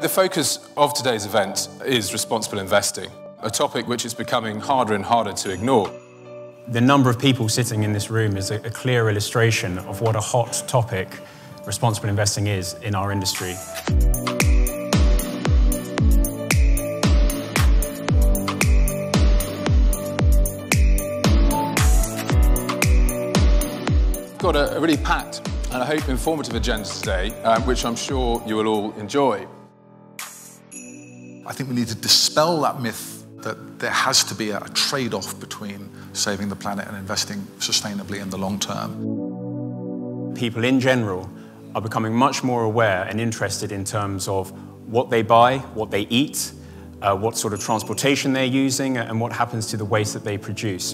The focus of today's event is responsible investing, a topic which is becoming harder and harder to ignore. The number of people sitting in this room is a, a clear illustration of what a hot topic responsible investing is in our industry. got a, really packed and I hope informative agenda today, um, which I'm sure you will all enjoy. I think we need to dispel that myth that there has to be a, a trade off between saving the planet and investing sustainably in the long term. People in general are becoming much more aware and interested in terms of what they buy, what they eat, uh, what sort of transportation they're using, and what happens to the waste that they produce.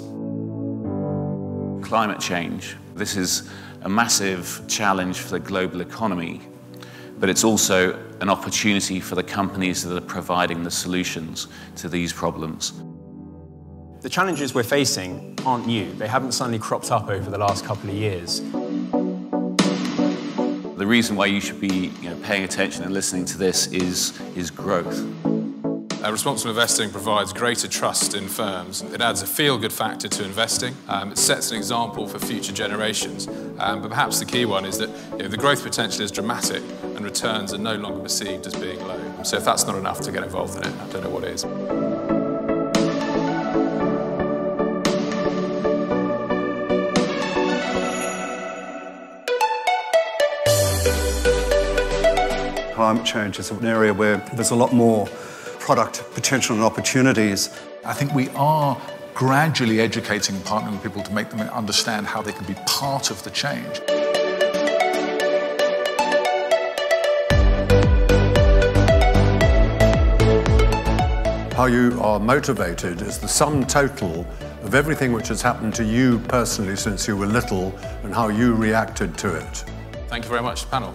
Climate change. This is a massive challenge for the global economy but it's also an opportunity for the companies that are providing the solutions to these problems. The challenges we're facing aren't new. They haven't suddenly cropped up over the last couple of years. The reason why you should be you know, paying attention and listening to this is, is growth. Uh, responsible investing provides greater trust in firms. It adds a feel-good factor to investing. Um, it sets an example for future generations. Um, but perhaps the key one is that you know, the growth potential is dramatic and returns are no longer perceived as being low. So if that's not enough to get involved in it, I don't know what is. Climate change is an area where there's a lot more product potential and opportunities. I think we are gradually educating and partnering with people to make them understand how they can be part of the change. How you are motivated is the sum total of everything which has happened to you personally since you were little and how you reacted to it. Thank you very much, panel.